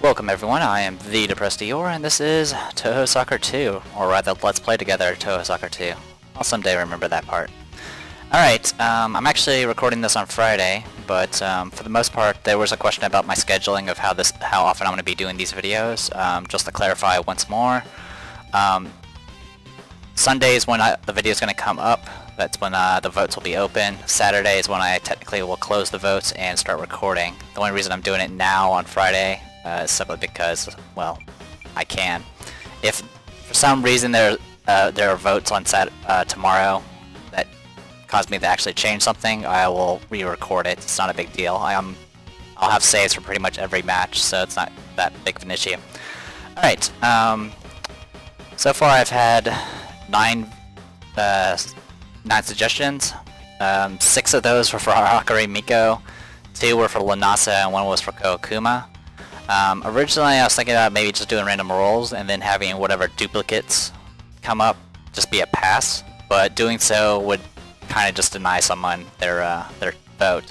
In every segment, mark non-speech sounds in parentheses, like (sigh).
Welcome everyone, I am the Depressed Eeyore, and this is Touhou Soccer 2, or rather, Let's Play Together Touhou Soccer 2. I'll someday remember that part. Alright, um, I'm actually recording this on Friday, but um, for the most part there was a question about my scheduling of how this, how often I'm going to be doing these videos. Um, just to clarify once more, um, Sunday is when I, the video is going to come up, that's when uh, the votes will be open. Saturday is when I technically will close the votes and start recording. The only reason I'm doing it now on Friday uh, simply because, well, I can. If for some reason there uh, there are votes on Sat uh, tomorrow that cause me to actually change something, I will re-record it. It's not a big deal. I am I'll have saves for pretty much every match, so it's not that big of an issue. All right. Um, so far, I've had nine uh, nine suggestions. Um, six of those were for (laughs) Hakurei Miko, two were for Lunasa, and one was for Koakuma. Um, originally I was thinking about maybe just doing random rolls and then having whatever duplicates come up just be a pass, but doing so would kind of just deny someone their uh, their vote.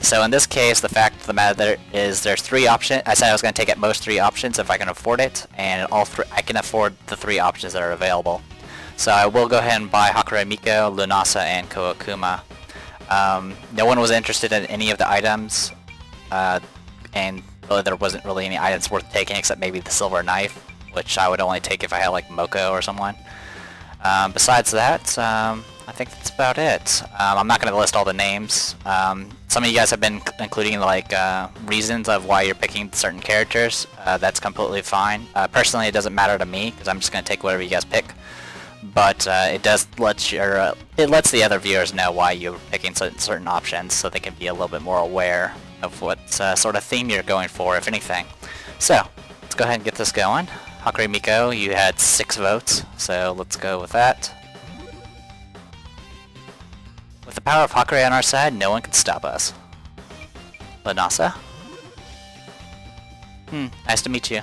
So in this case, the fact of the matter is there's three options. I said I was going to take at most three options if I can afford it, and all three I can afford the three options that are available. So I will go ahead and buy Hakurei Miko, Lunasa, and Koakuma. Um, no one was interested in any of the items, uh, and really there wasn't really any items worth taking except maybe the silver knife, which I would only take if I had like Moko or someone. Um, besides that, um, I think that's about it. Um, I'm not going to list all the names. Um, some of you guys have been including like uh, reasons of why you're picking certain characters. Uh, that's completely fine. Uh, personally, it doesn't matter to me because I'm just going to take whatever you guys pick. But uh, it does let your uh, it lets the other viewers know why you're picking certain options, so they can be a little bit more aware of what uh, sort of theme you're going for, if anything. So, let's go ahead and get this going. Hakurei Miko, you had six votes, so let's go with that. With the power of Hakurei on our side, no one can stop us. Lunasa? Hmm, nice to meet you.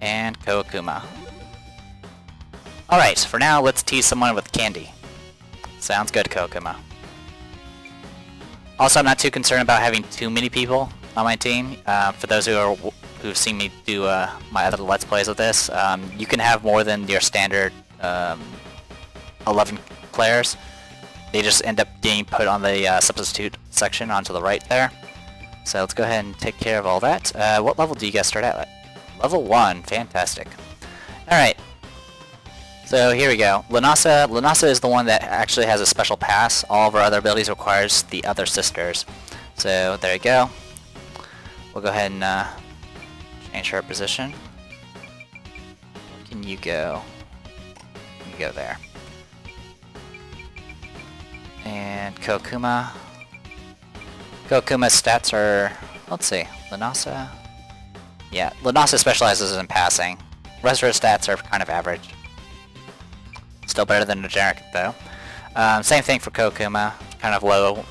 And Koakuma. Alright, for now, let's tease someone with candy. Sounds good, Koakuma. Also, I'm not too concerned about having too many people on my team. Uh, for those who are who've seen me do uh, my other Let's Plays with this, um, you can have more than your standard um, 11 players. They just end up getting put on the uh, substitute section onto the right there. So let's go ahead and take care of all that. Uh, what level do you guys start at? Level 1. Fantastic. Alright, so here we go. Lunasa, Lunasa is the one that actually has a special pass. All of our other abilities requires the other sisters. So there you go. We'll go ahead and uh, change her position. Where can you go? You go there. And Koakuma. Koakuma's stats are, let's see, Lunasa. Yeah, Lunasa specializes in passing. The stats are kind of average. Still better than a generic though. Um, same thing for Koakuma. Kind of low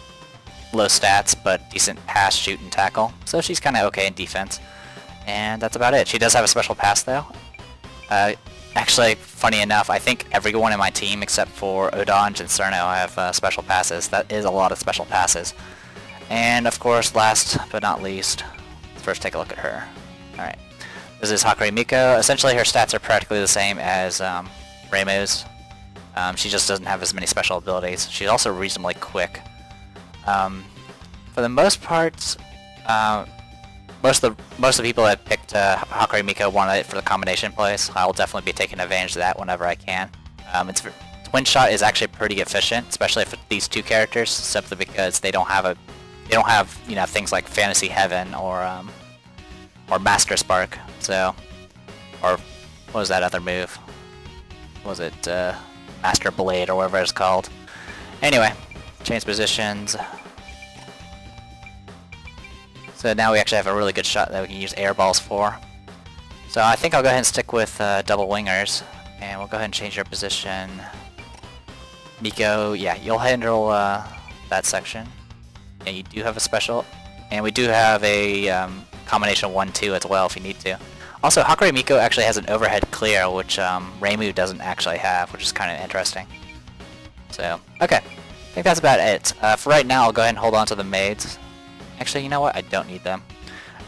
low stats, but decent pass, shoot, and tackle. So she's kind of okay in defense. And that's about it. She does have a special pass though. Uh, actually, funny enough, I think everyone in my team except for Udonge and Cirno have uh, special passes. That is a lot of special passes. And of course, last but not least, let's first take a look at her. Alright. This is Hakurei Miko. Essentially, her stats are practically the same as um. Um, she just doesn't have as many special abilities. She's also reasonably quick. Um, for the most part, uh, most of the most of the people that picked uh, Hakurei Miko wanted it for the combination plays. I will definitely be taking advantage of that whenever I can. Um, it's Twin Shot is actually pretty efficient, especially for these two characters, simply because they don't have a they don't have you know things like Fantasy Heaven or um, or Master Spark. So, or what was that other move? Was it? Uh, Master Blade or whatever it's called. Anyway, change positions. So now we actually have a really good shot that we can use air balls for. So I think I'll go ahead and stick with uh, double wingers, and we'll go ahead and change our position. Miko, yeah, you'll handle uh, that section. Yeah, you do have a special, and we do have a um, combination 1-2 as well if you need to. Also, Hakurei Miko actually has an overhead clear, which um, Reimu doesn't actually have, which is kind of interesting. So, okay. I think that's about it. Uh, for right now, I'll go ahead and hold on to the maids. Actually, you know what? I don't need them.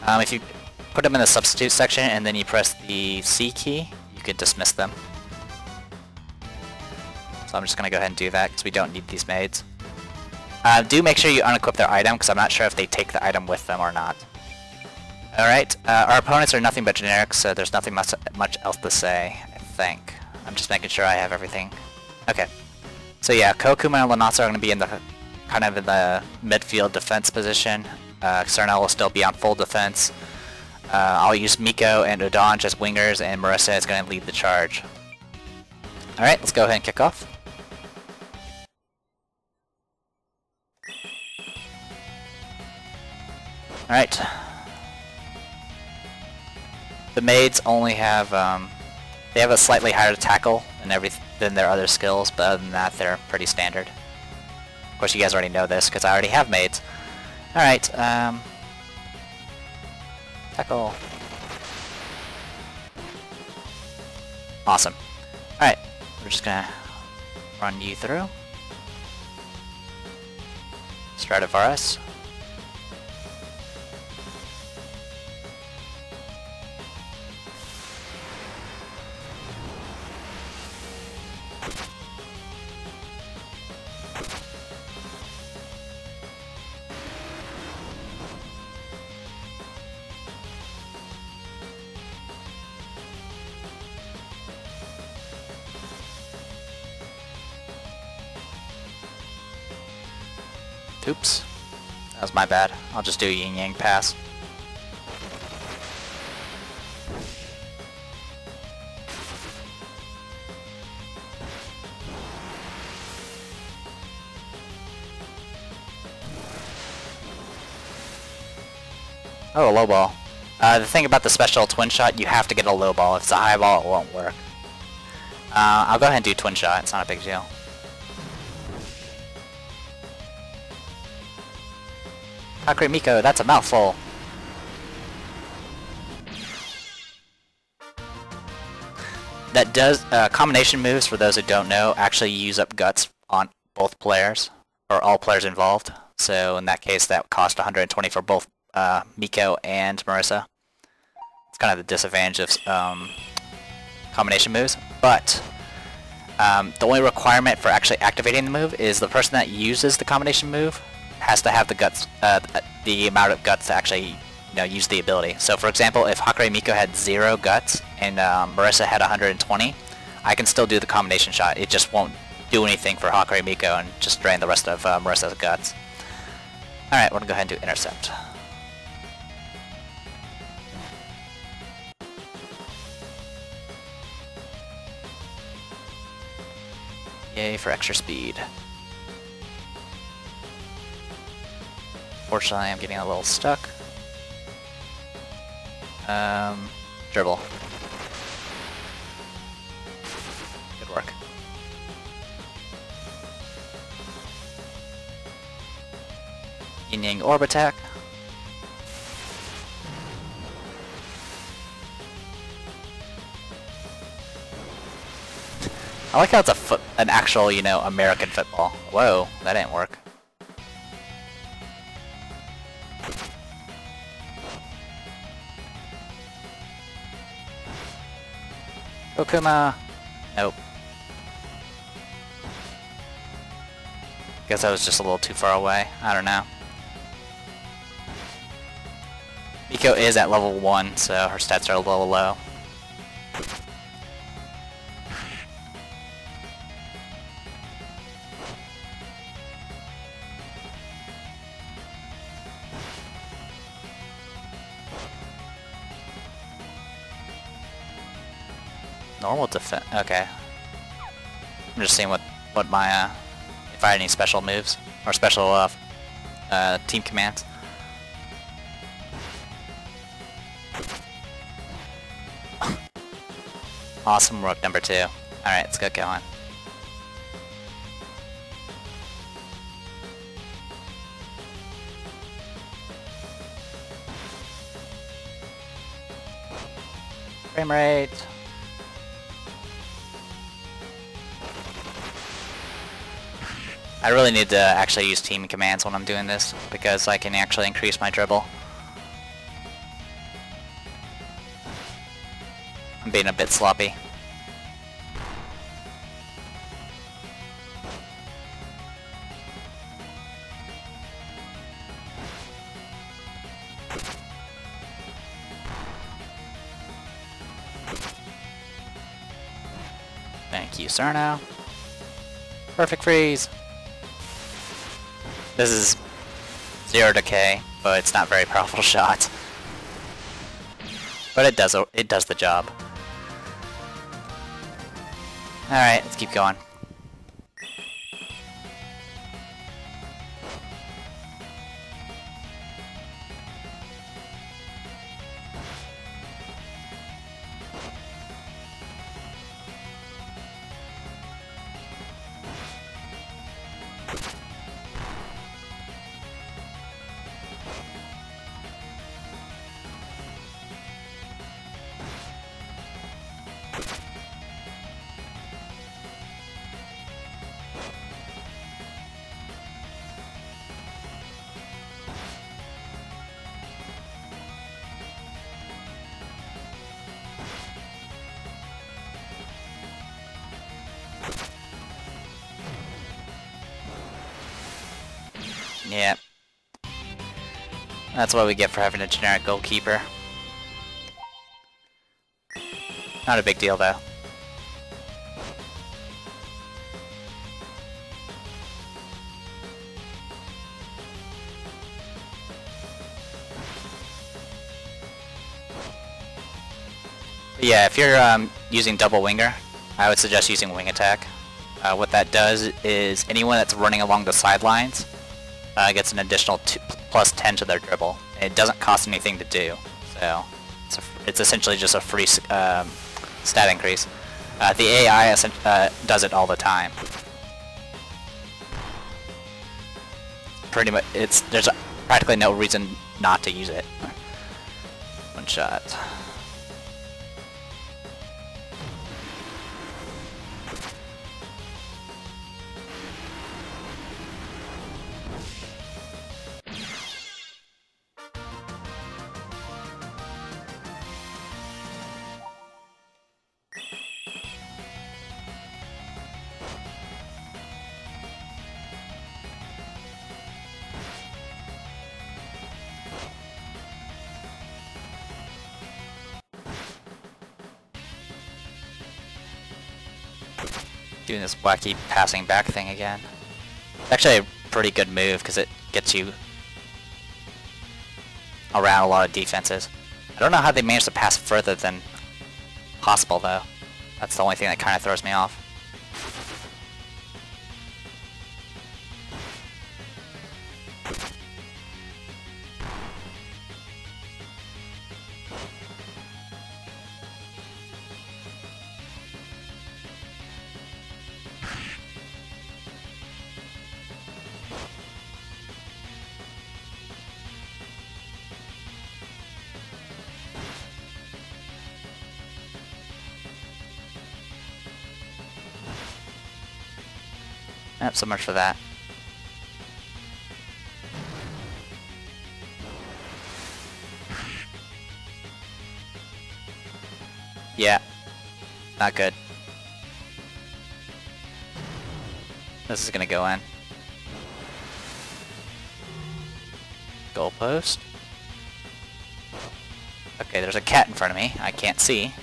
Um, if you put them in the substitute section and then you press the C key, you can dismiss them. So I'm just going to go ahead and do that because we don't need these maids. Uh, do make sure you unequip their item because I'm not sure if they take the item with them or not. Alright, uh, our opponents are nothing but generic, so there's nothing much, much else to say, I think. I'm just making sure I have everything. Okay. So yeah, Koakuma and Lunasa are going to be in the kind of in the midfield defense position. Uh, Cernel will still be on full defense. Uh, I'll use Miko and Udonge as wingers, and Marisa is going to lead the charge. Alright, let's go ahead and kick off. Alright. The maids only have, um, they have a slightly higher tackle than, every, than their other skills, but other than that, they're pretty standard. Of course, you guys already know this, because I already have maids. Alright, um... Tackle. Awesome. Alright, we're just gonna run you through. Stradivarius. Was my bad. I'll just do a yin yang pass. Oh, a low ball. Uh, the thing about the special twin shot, you have to get a low ball. If it's a high ball, it won't work. Uh, I'll go ahead and do twin shot. It's not a big deal. Hakurei Miko, that's a mouthful. That does, uh, combination moves, for those who don't know, actually use up guts on both players, or all players involved. So in that case, that cost 120 for both uh, Miko and Marisa. It's kind of the disadvantage of um, combination moves, but um, the only requirement for actually activating the move is the person that uses the combination move has to have the guts, uh, the amount of guts to actually, you know, use the ability. So for example, if Hakurei Miko had zero guts and um, Marisa had 120, I can still do the combination shot. It just won't do anything for Hakurei Miko and just drain the rest of uh, Marisa's guts. Alright, we're gonna go ahead and do intercept. Yay for extra speed. Unfortunately, I'm getting a little stuck. Um, dribble. Good work. Yin Yang Orb attack. I like how it's a foot, an actual, you know, American football. Whoa, that didn't work. Koakuma! Nope. Guess I was just a little too far away. I don't know. Miko is at level 1, so her stats are a little low. Normal defense. Okay. I'm just seeing what what my uh, if I had any special moves or special uh, uh, team commands. (laughs) awesome work number two. All right, let's get going. Frame rate. I really need to actually use team commands when I'm doing this, because I can actually increase my dribble. I'm being a bit sloppy. Thank you, Cirno. Perfect freeze! This is zero decay, but it's not very powerful (laughs) shot. But it does it does the job. Alright, let's keep going. Yeah. That's what we get for having a generic goalkeeper. Not a big deal though. Yeah, if you're um, using double winger, I would suggest using wing attack. Uh, what that does is anyone that's running along the sidelines uh, gets an additional two, plus 10 to their dribble. It doesn't cost anything to do, so it's, a, it's essentially just a free um, stat increase. Uh, the AI uh, does it all the time. Pretty much, it's there's practically no reason not to use it. One shot. Doing this wacky passing back thing again. It's Actually a pretty good move because it gets you around a lot of defenses. I don't know how they managed to pass further than possible though. That's the only thing that kind of throws me off. Yep, so much for that. Yeah. Not good. This is gonna go in. Goalpost. Okay, there's a cat in front of me. I can't see.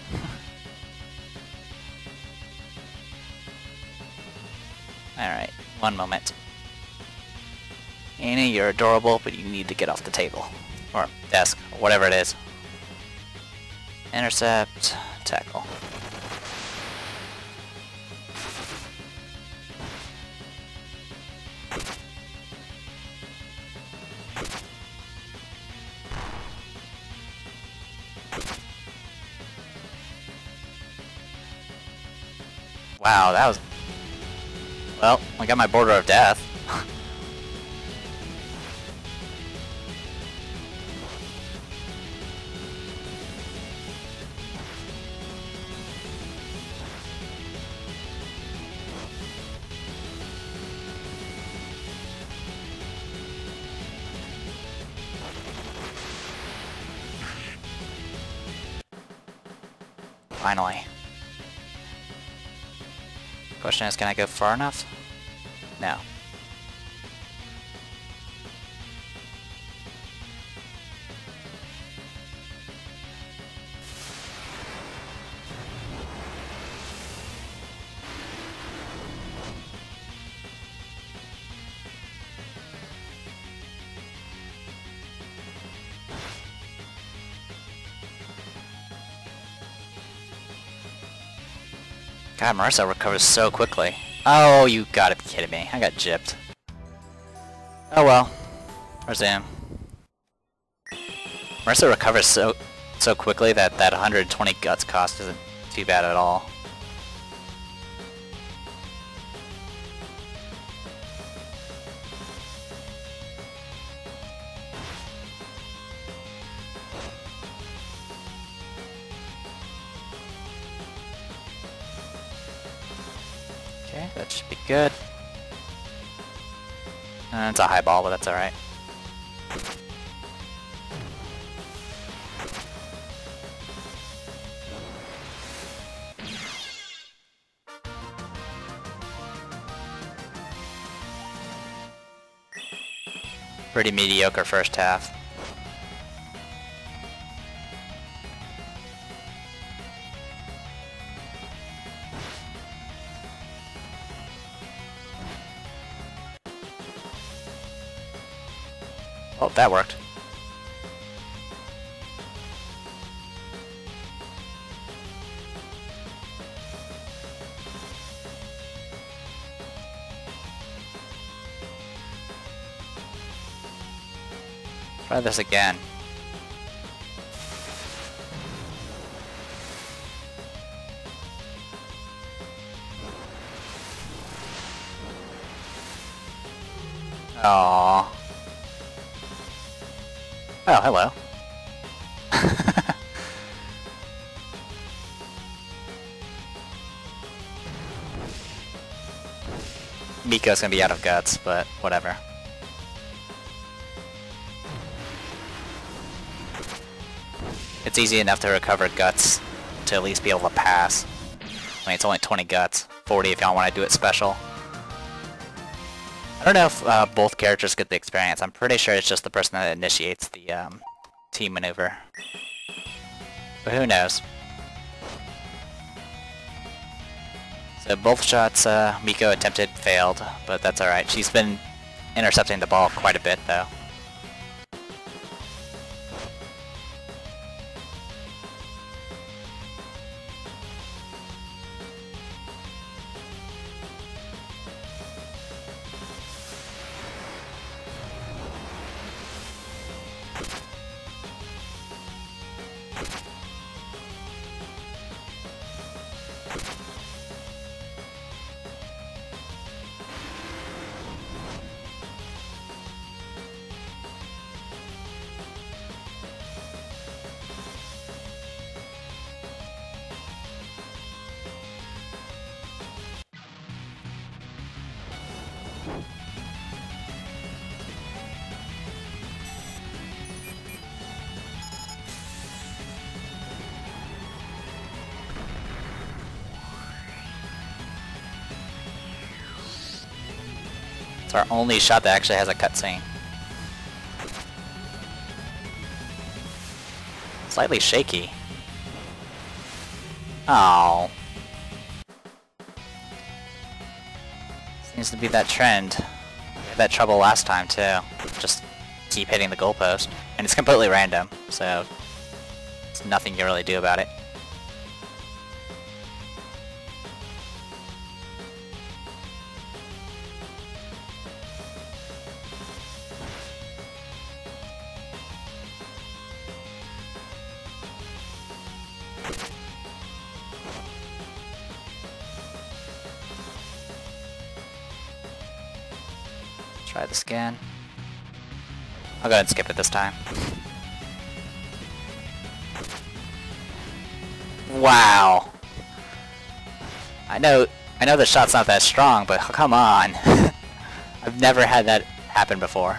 One moment. Annie, you're adorable, but you need to get off the table. Or desk, or whatever it is. Intercept, tackle. Wow, that was well, I got my border of death. Finally. Question is, can I go far enough? No. God, recovers so quickly. Oh, you gotta be kidding me. I got gypped. Oh well. Resume. Marisa recovers so so quickly that that 120 guts cost isn't too bad at all. That should be good. Uh, it's a high ball, but that's alright. Pretty mediocre first half. That worked. Try this again. Aww. Oh, hello. (laughs) Miko's gonna be out of guts, but whatever. It's easy enough to recover guts to at least be able to pass. I mean, it's only 20 guts. 40 if y'all want to do it special. I don't know if uh, both characters get the experience. I'm pretty sure it's just the person that initiates the um, team maneuver. But who knows? So both shots uh, Miko attempted failed, but that's alright. She's been intercepting the ball quite a bit though. Our only shot that actually has a cutscene. Slightly shaky. Oh. Seems to be that trend. We had that trouble last time too. Just keep hitting the goalpost. And it's completely random, so there's nothing you can really do about it. Again. I'll go ahead and skip it this time. Wow. I know I know the shot's not that strong, but (laughs) come on. (laughs) I've never had that happen before.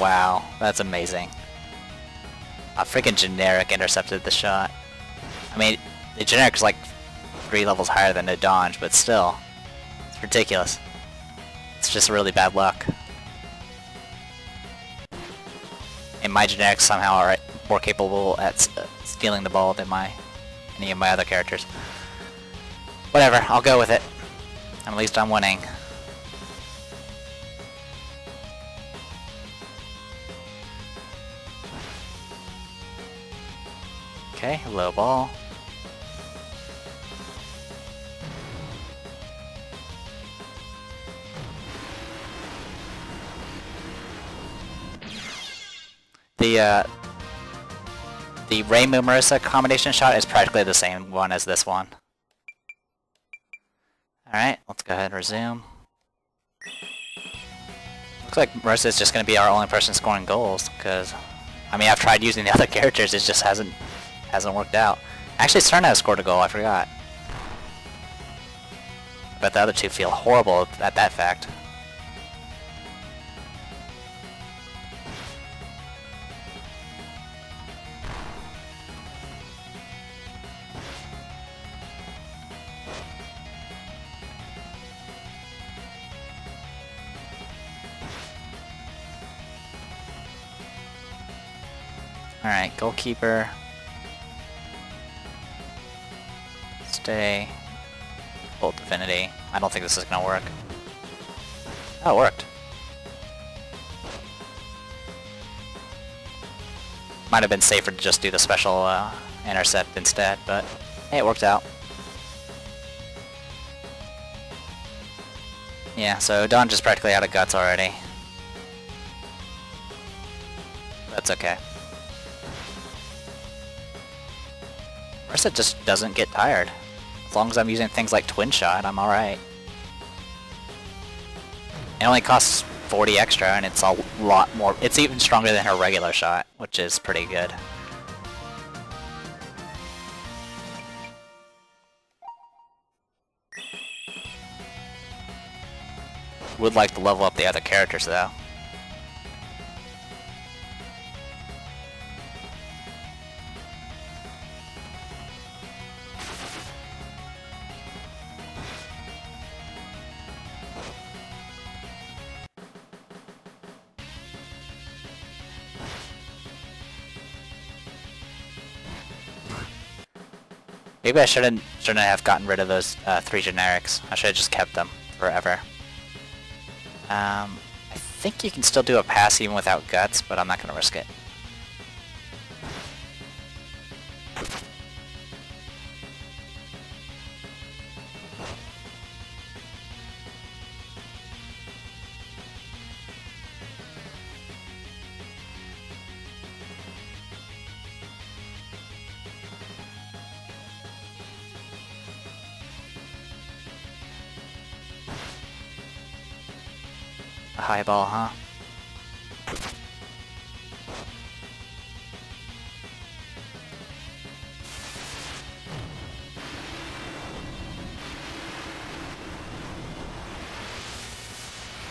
Wow, that's amazing. A freaking generic intercepted the shot. I mean, the generic is like three levels higher than Dodge, but still, it's ridiculous. It's just really bad luck. And my genetics somehow are more capable at uh, stealing the ball than my any of my other characters. Whatever, I'll go with it. At least I'm winning. Okay, low ball. The uh, the Reimu Marisa combination shot is practically the same one as this one. Alright, let's go ahead and resume. Looks like Marisa is just going to be our only person scoring goals, because, I mean, I've tried using the other (laughs) characters, it just hasn't hasn't worked out. Actually, has scored a goal, I forgot. But the other two feel horrible at that fact. Alright, goalkeeper. Stay. Bolt Divinity. I don't think this is gonna work. Oh, it worked. Might have been safer to just do the special uh, intercept instead, but hey, it worked out. Yeah, so Don just practically out of guts already. That's okay. Marisa just doesn't get tired. As long as I'm using things like Twin Shot, I'm alright. It only costs 40 extra, and it's a lot more... It's even stronger than her regular shot, which is pretty good. Would like to level up the other characters, though. Maybe I shouldn't shouldn't have gotten rid of those uh, three generics. I should have just kept them forever. Um, I think you can still do a pass even without guts, but I'm not going to risk it.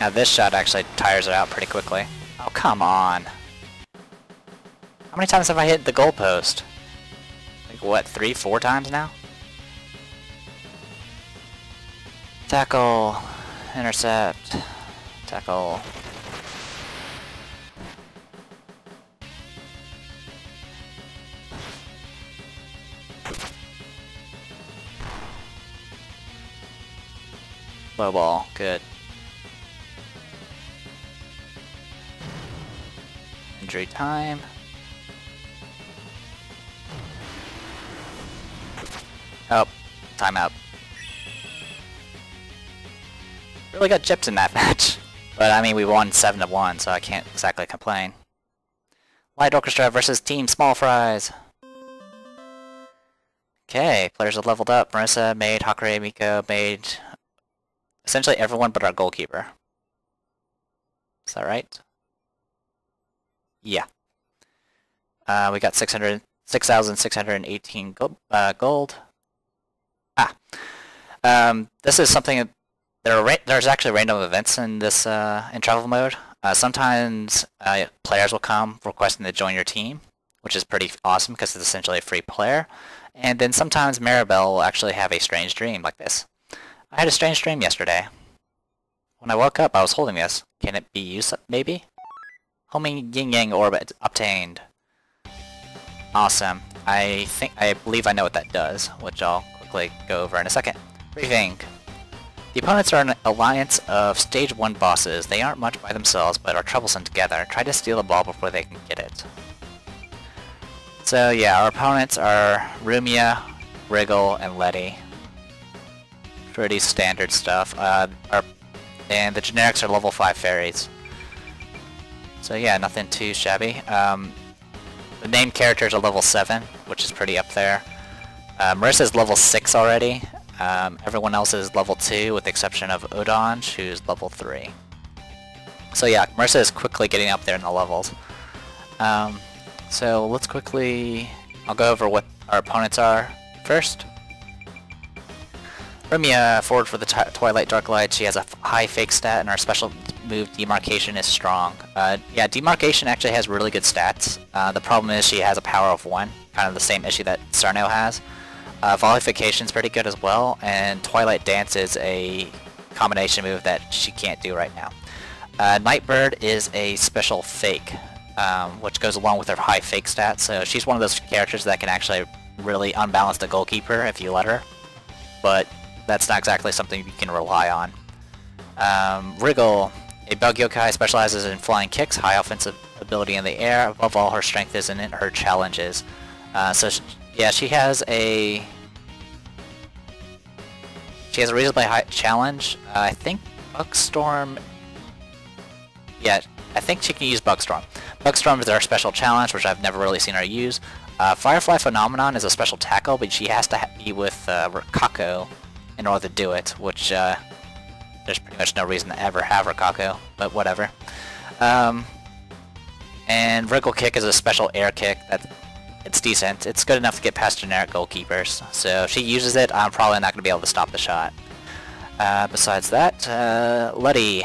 Now this shot actually tires it out pretty quickly. Oh, come on. How many times have I hit the goalpost? Like, what, three, four times now? Tackle. Intercept. Tackle. Low ball, good. Injury time. Oh, timeout. Really got gypped in that (laughs) match. But I mean, we won 7 to 1, so I can't exactly complain. Light Orchestra versus Team Small Fries. Okay, players have leveled up. Marisa made, Hakurei Miko made essentially everyone but our goalkeeper. Is that right? Yeah. Uh, we got 600, 6,618 gold, uh, gold. Ah. Um, this is something there are there's actually random events in this uh, in travel mode. Uh, sometimes uh, players will come requesting to join your team, which is pretty awesome because it's essentially a free player. And then sometimes Maribel will actually have a strange dream like this. I had a strange dream yesterday. When I woke up, I was holding this. Can it be used, maybe? Homing Yin Yang Orbit obtained. Awesome. I think, I believe I know what that does, which I'll quickly go over in a second. Briefing. The opponents are an alliance of Stage 1 bosses. They aren't much by themselves, but are troublesome together. Try to steal the ball before they can get it. So yeah, our opponents are Rumia, Wriggle, and Letty. Pretty standard stuff. Uh, our, and the generics are level 5 fairies. So yeah, nothing too shabby. Um, the named characters are level 7, which is pretty up there. Uh, Marisa's level 6 already, um, everyone else is level 2 with the exception of Udonge, who's level 3. So yeah, Marisa is quickly getting up there in the levels. Um, so let's quickly... I'll go over what our opponents are first. Rumia, forward for the Twilight Dark Light. she has a high fake stat and our special move Demarcation is strong. Uh, yeah, Demarcation actually has really good stats. Uh, the problem is she has a power of 1, kind of the same issue that Cirno has. Uh, is pretty good as well, and Twilight Dance is a combination move that she can't do right now. Uh, Nightbird is a special fake, um, which goes along with her high fake stats, so she's one of those characters that can actually really unbalance the goalkeeper if you let her, but that's not exactly something you can rely on. Um, Wriggle, a bug yokai, specializes in flying kicks, high offensive ability in the air, above all her strength is in her challenges. Uh, so yeah, she has a... She has a reasonably high challenge. Uh, I think Bugstorm... Yeah, I think she can use Bugstorm. Bugstorm is our special challenge, which I've never really seen her use. Uh, Firefly Phenomenon is a special tackle, but she has to be with uh, Rikako in order to do it, which uh, there's pretty much no reason to ever have Rikako, but whatever. Um, and vertical Kick is a special air kick that it's decent. It's good enough to get past generic goalkeepers. So if she uses it, I'm probably not going to be able to stop the shot. Uh, besides that, uh, Letty,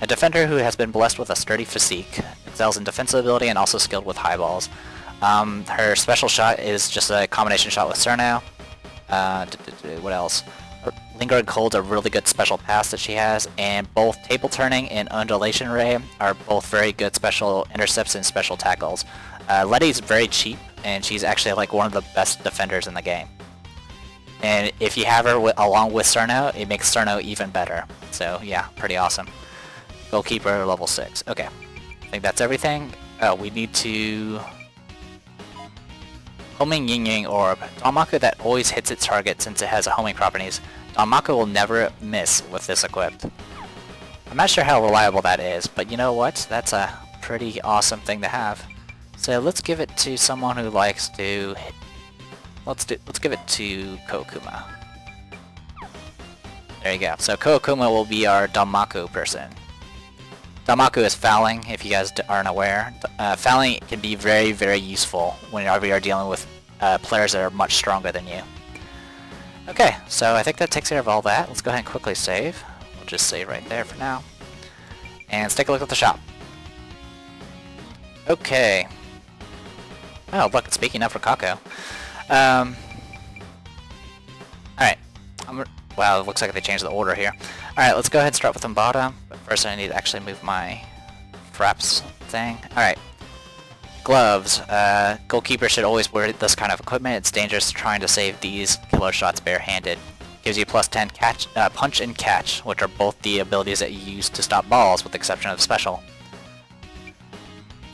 a defender who has been blessed with a sturdy physique, excels in defensive ability and also skilled with high balls. Um, her special shot is just a combination shot with Cirno. Uh, what else? Lingering Cold's a really good special pass that she has, and both Table Turning and Undulation Ray are both very good special intercepts and special tackles. Uh, Letty's very cheap, and she's actually like one of the best defenders in the game. And if you have her along with Cirno, it makes Cirno even better. So yeah, pretty awesome. Goalkeeper level 6. Okay. I think that's everything. Oh, we need to... Homing Yin Yang Orb. Danmaku that always hits its target since it has a homing properties. Danmaku will never miss with this equipped. I'm not sure how reliable that is, but you know what? That's a pretty awesome thing to have. So let's give it to someone who likes to... Let's do. Let's give it to Koakuma. There you go. So Koakuma will be our Danmaku person. Danmaku is fouling, if you guys aren't aware. Uh, fouling can be very, very useful whenever you are dealing with uh, players that are much stronger than you. Okay, so I think that takes care of all that. Let's go ahead and quickly save. We'll just save right there for now. And let's take a look at the shop. Okay, Oh, look, speaking of Rikako. Um, alright. Wow, it looks like they changed the order here. Alright, let's go ahead and start with bottom. But first I need to actually move my fraps thing. Alright. Gloves. Uh, goalkeeper should always wear this kind of equipment. It's dangerous trying to save these killer shots barehanded. Gives you plus 10 catch, uh, punch and catch, which are both the abilities that you use to stop balls, with the exception of special.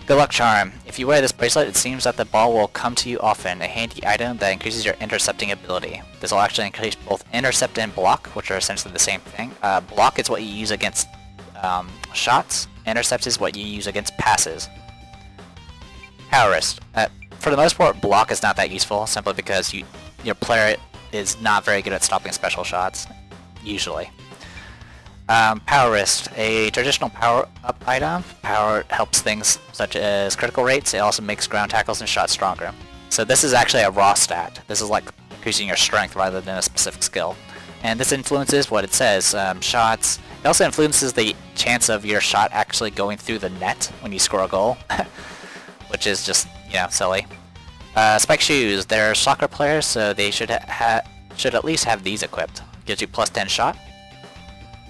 Good luck charm. If you wear this bracelet, it seems that the ball will come to you often, a handy item that increases your intercepting ability. This will actually increase both intercept and block, which are essentially the same thing. Uh, block is what you use against um, shots, intercept is what you use against passes. Power wrist. Uh, for the most part, block is not that useful, simply because you, your player is not very good at stopping special shots, usually. Um, power Wrist, a traditional power-up item. Power helps things such as critical rates. It also makes ground tackles and shots stronger. So this is actually a raw stat. This is like increasing your strength rather than a specific skill. And this influences what it says. Um, shots, It also influences the chance of your shot actually going through the net when you score a goal, (laughs) which is just, you know, silly. Uh, spike shoes, they're soccer players, so they should ha should at least have these equipped. Gives you plus 10 shot,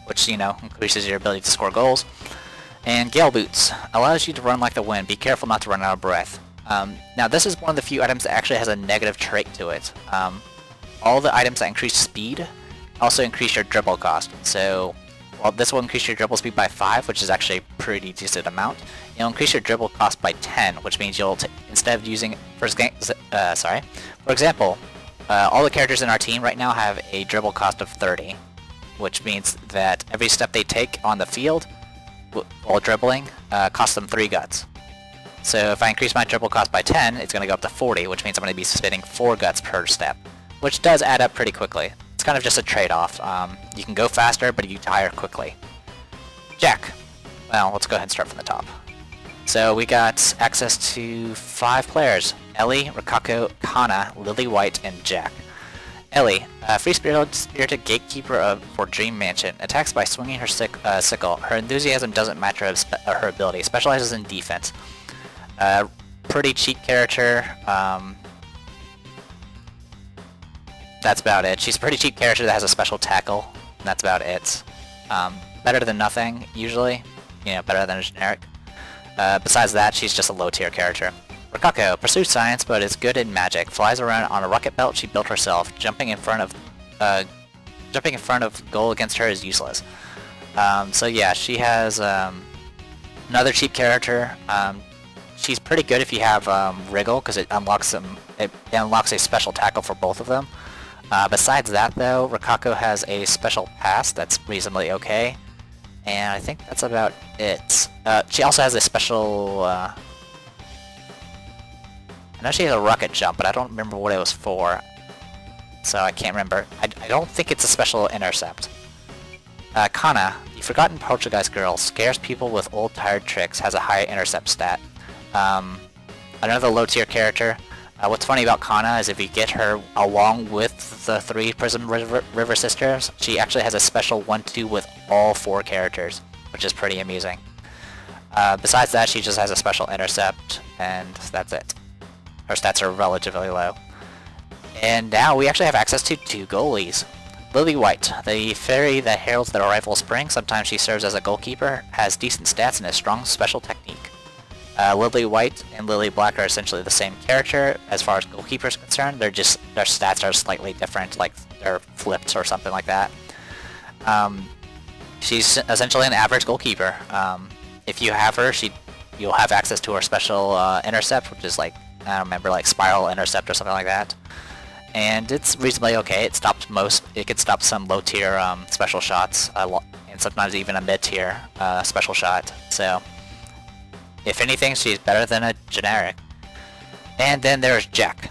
which, you know, increases your ability to score goals. And Gale Boots, allows you to run like the wind. Be careful not to run out of breath. Um, now this is one of the few items that actually has a negative trait to it. Um, all the items that increase speed also increase your dribble cost. So well, this will increase your dribble speed by 5, which is actually a pretty decent amount. It'll increase your dribble cost by 10, which means you'll, instead of using, for, uh, sorry, for example, uh, all the characters in our team right now have a dribble cost of 30, which means that every step they take on the field while dribbling uh, costs them 3 guts. So if I increase my dribble cost by 10, it's going to go up to 40, which means I'm going to be spending 4 guts per step, which does add up pretty quickly kind of just a trade-off. Um, you can go faster, but you tire quickly. Jack. Well, let's go ahead and start from the top. So we got access to five players. Elly, Rikako, Kana, Lily White, and Jack. Elly, a free-spirited gatekeeper of, for Dream Mansion, attacks by swinging her sick, uh, sickle. Her enthusiasm doesn't match her, her ability, specializes in defense. Uh, pretty cheap character, um, that's about it. She's a pretty cheap character that has a special tackle, and that's about it. Um, better than nothing, usually. You know, better than a generic. Uh, besides that, she's just a low-tier character. Rikako pursues science, but is good in magic. Flies around on a rocket belt she built herself. Jumping in front of, uh, jumping in front of goal against her is useless. Um, so yeah, she has um, another cheap character. Um, she's pretty good if you have um, Wriggle, because it unlocks. It, it unlocks a special tackle for both of them. Uh, besides that though, Rikako has a special pass that's reasonably okay. And I think that's about it. Uh, she also has a special... Uh, I know she has a rocket jump, but I don't remember what it was for. So I can't remember. I, I don't think it's a special intercept. Uh, Kana, the forgotten Portuguese girl, scares people with old tired tricks, has a high intercept stat. Um, another low tier character, uh, what's funny about Kana is if you get her along with the three Prismriver, River Sisters, she actually has a special 1-2 with all four characters, which is pretty amusing. Uh, besides that, she just has a special intercept, and that's it. Her stats are relatively low. And now we actually have access to two goalies. Lily White, the fairy that heralds the arrival of spring, sometimes she serves as a goalkeeper, has decent stats and a strong special technique. Uh, Lily White and Lily Black are essentially the same character as far as goalkeeper is concerned. They're just their stats are slightly different, like they're flipped or something like that. Um, she's essentially an average goalkeeper. Um, if you have her, she you'll have access to her special uh, intercept, which is like I don't remember like spiral intercept or something like that. And it's reasonably okay. It stops most. It could stop some low tier um, special shots, uh, and sometimes even a mid tier uh, special shot. So if anything, she's better than a generic. And then there's Jack.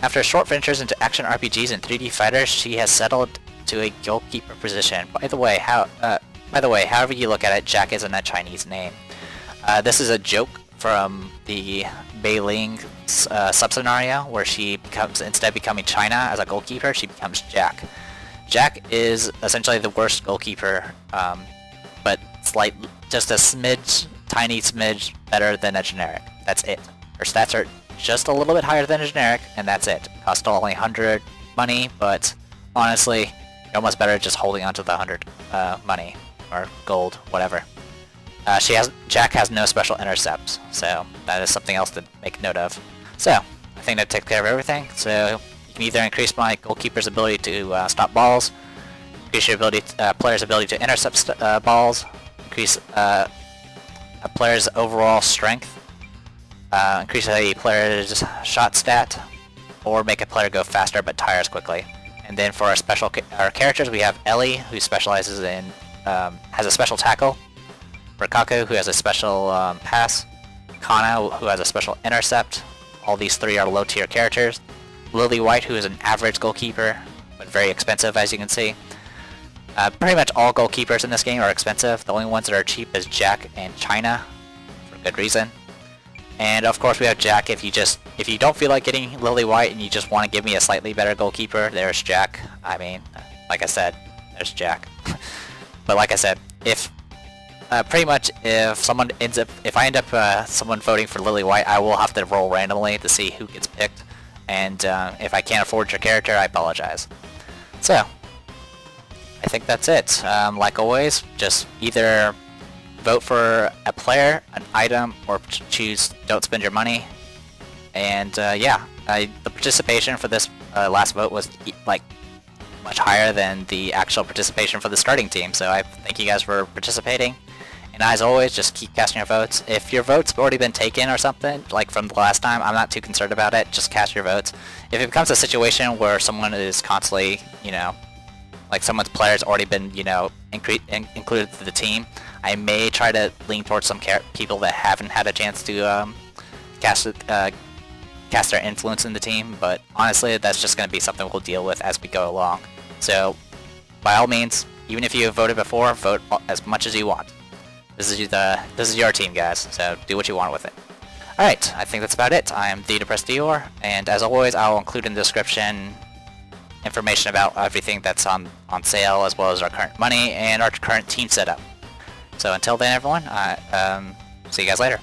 After short ventures into action RPGs and 3D fighters, she has settled to a goalkeeper position. By the way, how uh, by the way, however you look at it, Jack isn't a Chinese name. Uh, this is a joke from the Meiling uh, sub-scenario where she becomes, instead of becoming China as a goalkeeper, she becomes Jack. Jack is essentially the worst goalkeeper, um, but slight, just a smidge tiny smidge better than a generic. That's it. Her stats are just a little bit higher than a generic, and that's it. Cost only 100 money, but honestly, you're almost better just holding onto the 100 uh, money, or gold, whatever. Uh, she has Jack has no special intercepts, so that is something else to make note of. So, I think that takes care of everything. So, you can either increase my goalkeeper's ability to uh, stop balls, increase your ability, uh, player's ability to intercept uh, balls, increase uh, a player's overall strength, uh, increase a player's shot stat, or make a player go faster but tires quickly. And then for our special our characters, we have Elly, who specializes in um, has a special tackle, Rikako, who has a special um, pass, Kana, who has a special intercept. All these three are low tier characters. Lily White, who is an average goalkeeper, but very expensive as you can see. Uh, pretty much all goalkeepers in this game are expensive. The only ones that are cheap is Jack and China, for good reason. And of course we have Jack if you just if you don't feel like getting Lily White and you just want to give me a slightly better goalkeeper, there's Jack. I mean, like I said, there's Jack. (laughs) but like I said, if uh, pretty much if someone ends up, if I end up uh, someone voting for Lily White, I will have to roll randomly to see who gets picked. And uh, if I can't afford your character, I apologize. So, I think that's it. Um, like always, just either vote for a player, an item, or choose don't spend your money. And uh, yeah, I, the participation for this uh, last vote was like much higher than the actual participation for the starting team. So I thank you guys for participating. And as always, just keep casting your votes. If your vote's already been taken or something, like from the last time, I'm not too concerned about it. Just cast your votes. If it becomes a situation where someone is constantly, you know, like someone's player's already been, you know, in included to the team, I may try to lean towards some people that haven't had a chance to um, cast uh, cast their influence in the team. But honestly, that's just going to be something we'll deal with as we go along. So, by all means, even if you have voted before, vote as much as you want. This is the this is your team, guys. So do what you want with it. Alright, I think that's about it. I am the Depressed Eeyore, and as always, I'll include in the description information about everything that's on, on sale, as well as our current money and our current team setup. So until then, everyone, uh, um, see you guys later.